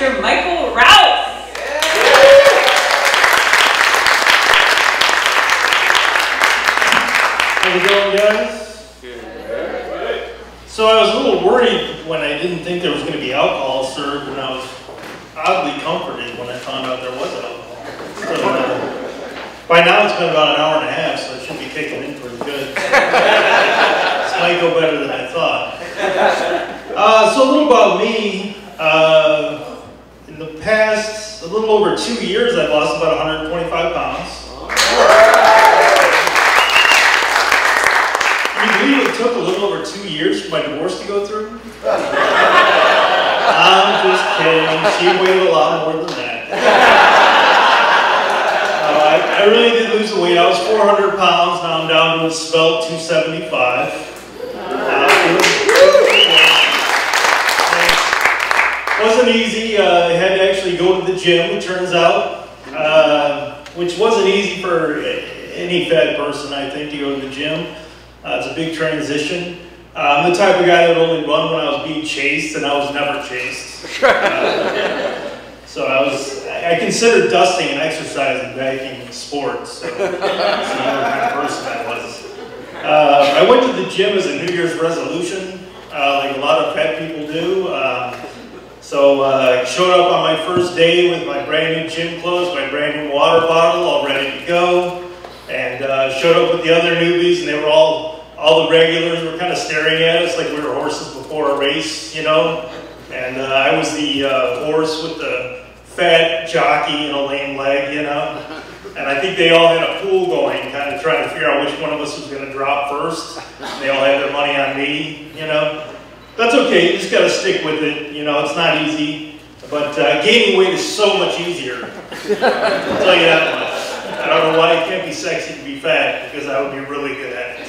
Mr. Michael Rouse. How's it going, guys? Good. So I was a little worried when I didn't think there was going to be alcohol served, and I was oddly comforted when I found out there was alcohol. So, uh, by now it's been about an hour and a half, so it should be kicking in pretty good. this might go better than I thought. Uh, so a little about me. Uh, the past, a little over two years, I've lost about 125 pounds. Can you believe it took a little over two years for my divorce to go through? I'm just kidding. She weighed a lot more than that. Uh, I, I really did lose the weight. I was 400 pounds. Now I'm down to a svelte 275. Uh, it wasn't easy. Uh, I had to actually go to the gym, it turns out, uh, which wasn't easy for any fat person, I think, to go to the gym. Uh, it's a big transition. I'm the type of guy that only run when I was being chased, and I was never chased. Uh, so I was, I considered dusting and exercise and vacuuming sports. So that's another kind of person I was. Uh, I went to the gym as a New Year's resolution, uh, like a lot of fat people do. So uh, I showed up on my first day with my brand new gym clothes, my brand new water bottle, all ready to go and uh, showed up with the other newbies, and they were all, all the regulars were kind of staring at us like we were horses before a race, you know? And uh, I was the uh, horse with the fat jockey and a lame leg, you know? And I think they all had a pool going, kind of trying to figure out which one of us was going to drop first. They all had their money on me, you know? That's okay, you just got to stick with it, you know? It's not easy. But uh, gaining weight is so much easier. I'll tell you that much. I don't know why it can't be sexy to be fat, because I would be really good at it.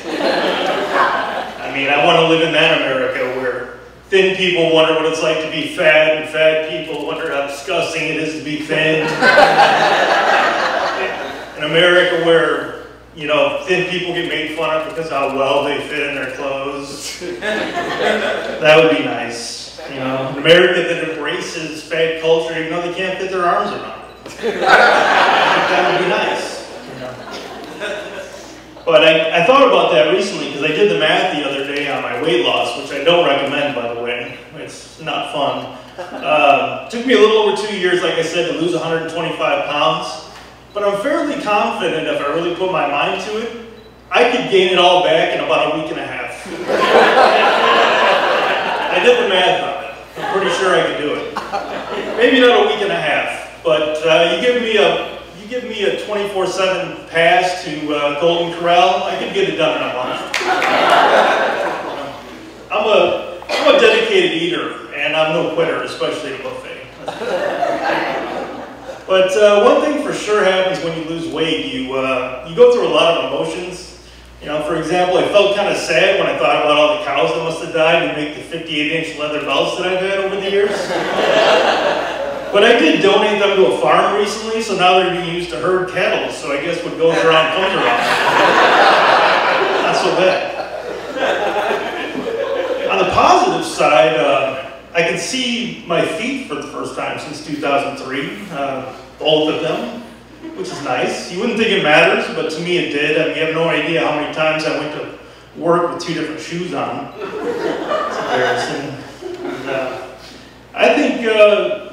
I mean, I want to live in that America where thin people wonder what it's like to be fat, and fat people wonder how disgusting it is to be thin. in America where, you know, thin people get made fun of because how well they fit in their clothes. that would be nice. You know, an America that embraces fat culture even though they can't fit their arms around it that would be nice. You know? But I, I thought about that recently because I did the math the other day on my weight loss, which I don't recommend, by the way. It's not fun. Uh, took me a little over two years, like I said, to lose 125 pounds. But I'm fairly confident if I really put my mind to it, I could gain it all back in about a week and a half. I did the math on it. I'm pretty sure I could do it. Maybe not a week and a half. But uh, you give me a you give me a 24/7 pass to uh, Golden Corral, I can get it done in a month. I'm a I'm a dedicated eater, and I'm no quitter, especially at a buffet. But uh, one thing for sure happens when you lose weight, you uh, you go through a lot of emotions. You know, for example, I felt kind of sad when I thought about all the cows that must have died to make the 58-inch leather belts that I've had over the years. But I did donate them to a farm recently, so now they're being used to herd cattle, so I guess what goes around comes around. Not so bad. On the positive side, uh, I can see my feet for the first time since 2003, uh, both of them, which is nice. You wouldn't think it matters, but to me it did. I mean, you have no idea how many times I went to work with two different shoes on. It's embarrassing. And, uh, I think uh,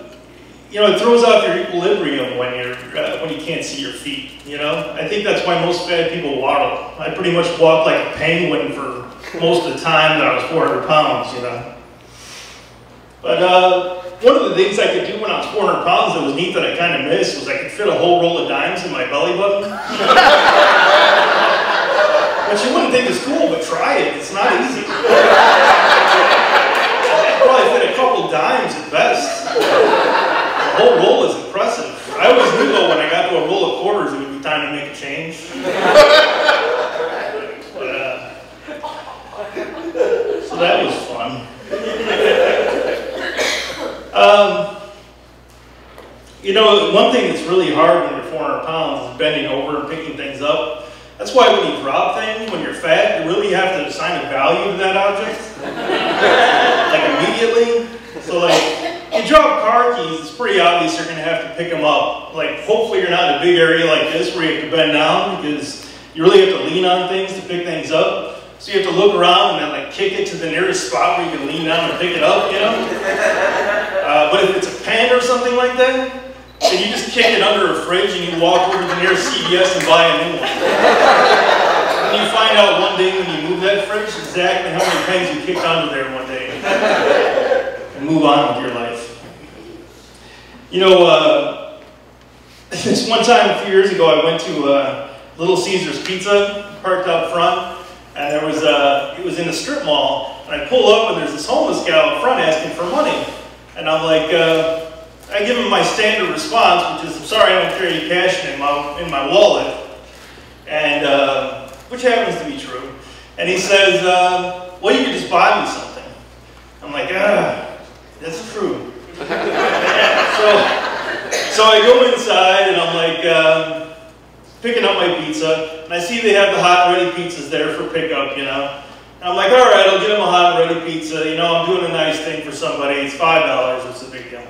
you know, it throws off your equilibrium when you're uh, when you can't see your feet. You know, I think that's why most fat people waddle. I pretty much walked like a penguin for most of the time that I was 400 pounds. You know, but uh, one of the things I could do when I was 400 pounds that was neat that I kind of missed was I could fit a whole roll of dimes in my belly button. Which you wouldn't think is cool, but try it. It's not easy. I probably fit a couple dimes at best A whole roll is impressive. I always knew though when I got to a roll of quarters it would be time to make a change. but, uh, so that was fun. um, you know, one thing that's really hard when you're 400 pounds is bending over and picking things up. That's why when you drop things, when you're fat, you really have to assign a value to that object. like immediately. So like, if you drop car keys, it's pretty obvious you're gonna have to pick them up. Like, hopefully you're not in a big area like this where you have to bend down because you really have to lean on things to pick things up. So you have to look around and then like kick it to the nearest spot where you can lean down and pick it up, you know? Uh, but if it's a pen or something like that, then you just kick it under a fridge and you walk over to the nearest CVS and buy a new one. and you find out one day when you move that fridge exactly how many pens you kicked under there one day. and move on with your life. You know, uh, this one time a few years ago I went to uh, Little Caesars Pizza, parked out front, and there was a, it was in a strip mall, and I pull up and there's this homeless guy out front asking for money. And I'm like, uh, I give him my standard response, which is, I'm sorry I don't carry cash in my, in my wallet. And, uh, which happens to be true. And he says, uh, well, you could just buy me something. I'm like, ah, that's true. so, so I go inside and I'm like, uh, picking up my pizza, and I see they have the hot ready pizzas there for pickup, you know. And I'm like, all right, I'll get him a hot ready pizza. You know, I'm doing a nice thing for somebody. It's five dollars. It's a big deal.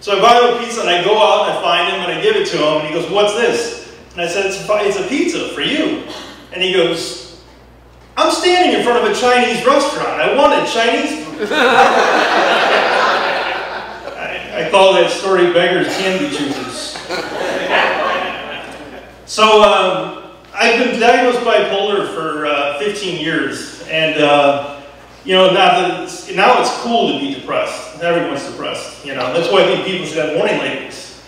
So I buy him a pizza, and I go out and I find him, and I give it to him, and he goes, "What's this?" And I said, "It's a, it's a pizza for you." And he goes, "I'm standing in front of a Chinese restaurant. I wanted Chinese food." I, I call that story "Beggars Candy Choosers." So um, I've been diagnosed bipolar for uh, 15 years, and uh, you know now that now it's cool to be depressed. Everyone's depressed. You know that's why I think people should have warning labels.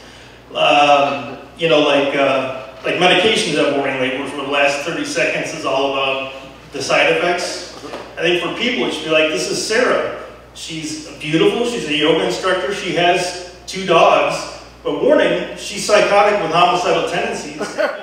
Um, you know, like uh, like medications have warning labels where the last 30 seconds is all about the side effects. I think for people it should be like this is Sarah. She's beautiful. She's a yoga instructor. She has two dogs. But warning, she's psychotic with homicidal tendencies.